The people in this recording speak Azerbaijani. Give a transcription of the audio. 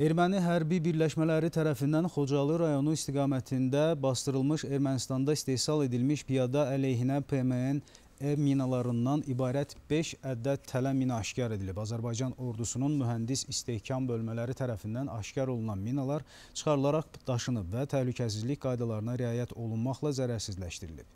Erməni hərbi birləşmələri tərəfindən Xocalı rayonu istiqamətində bastırılmış Ermənistanda istehsal edilmiş piyada əleyhinə PMN E minalarından ibarət 5 ədəd tələ mina aşkar edilib. Azərbaycan ordusunun mühəndis istehkam bölmələri tərəfindən aşkar olunan minalar çıxarılaraq daşınıb və təhlükəsizlik qaydalarına riayət olunmaqla zərərsizləşdirilib.